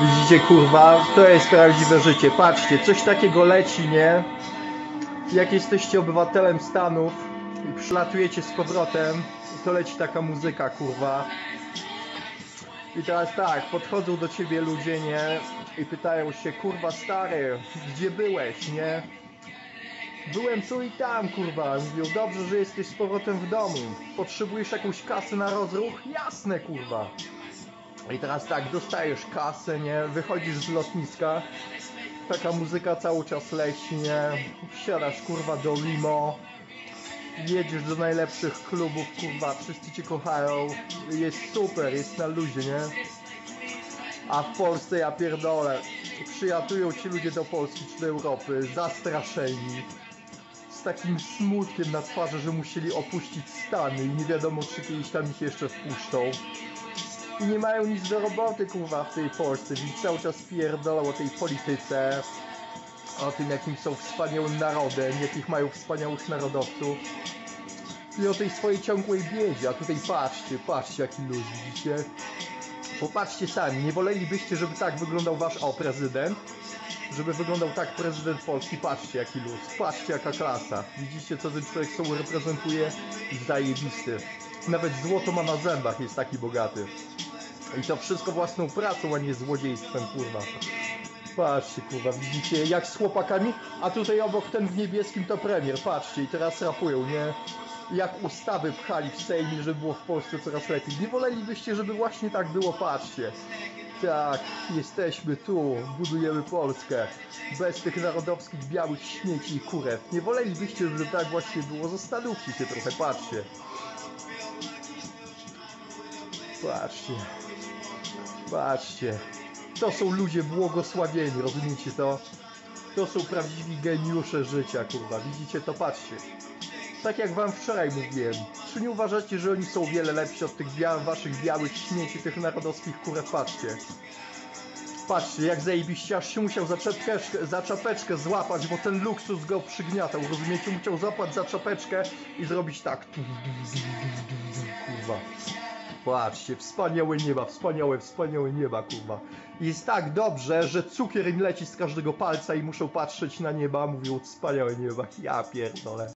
Widzicie, kurwa, to jest prawdziwe życie. Patrzcie, coś takiego leci, nie? Jak jesteście obywatelem Stanów i przylatujecie z powrotem, to leci taka muzyka, kurwa. I teraz tak, podchodzą do ciebie ludzie, nie? I pytają się, kurwa stary, gdzie byłeś, nie? Byłem tu i tam, kurwa. Mówią, dobrze, że jesteś z powrotem w domu. Potrzebujesz jakąś kasę na rozruch? Jasne, kurwa. I teraz tak, dostajesz kasę, nie? Wychodzisz z lotniska. Taka muzyka cały czas leci, nie? Wsiadasz, kurwa, do limo. Jedziesz do najlepszych klubów, kurwa, wszyscy cię kochają. Jest super, jest na luzie, nie? A w Polsce ja pierdolę. Przyjatują ci ludzie do Polski czy do Europy, zastraszeni. Z takim smutkiem na twarzy, że musieli opuścić Stany i nie wiadomo czy kiedyś tam ich jeszcze wpuszczą. I nie mają nic do roboty, kurwa, w tej Polsce, więc cały czas pierdolą o tej polityce, o tym jakim są wspaniałym narodem, jakich mają wspaniałych narodowców. I o tej swojej ciągłej biedzie, a tutaj patrzcie, patrzcie jaki luz, widzicie? Popatrzcie sami, nie wolelibyście, żeby tak wyglądał wasz, o, prezydent? Żeby wyglądał tak prezydent Polski, patrzcie jaki luz, patrzcie jaka klasa. Widzicie co ten człowiek sobą reprezentuje? Zajebisty. Nawet złoto ma na zębach, jest taki bogaty. I to wszystko własną pracą, a nie złodziejstwem, kurwa. Patrzcie, kurwa, widzicie, jak z chłopakami, a tutaj obok ten w niebieskim to premier, patrzcie, i teraz rapują, nie? Jak ustawy pchali w Sejmie, żeby było w Polsce coraz lepiej. Nie wolelibyście, żeby właśnie tak było, patrzcie. Tak, jesteśmy tu, budujemy Polskę. Bez tych narodowskich białych śmieci i kurew. Nie wolelibyście, żeby tak właśnie było? Zastanówcie się trochę, patrzcie. Patrzcie. Patrzcie. To są ludzie błogosławieni, rozumiecie to? To są prawdziwi geniusze życia, kurwa. Widzicie to? Patrzcie. Tak jak wam wczoraj mówiłem. Czy nie uważacie, że oni są wiele lepsi od tych bia waszych białych śmieci, tych narodowskich kurew? Patrzcie. Patrzcie, jak zajebiście, aż się musiał za czapeczkę, za czapeczkę złapać, bo ten luksus go przygniatał, rozumiecie? Musiał złapać za czapeczkę i zrobić tak. Kurwa. Patrzcie, wspaniałe nieba, wspaniałe, wspaniałe nieba, kurwa. Jest tak dobrze, że cukier im leci z każdego palca i muszą patrzeć na nieba, mówią wspaniałe nieba. Ja pierdolę.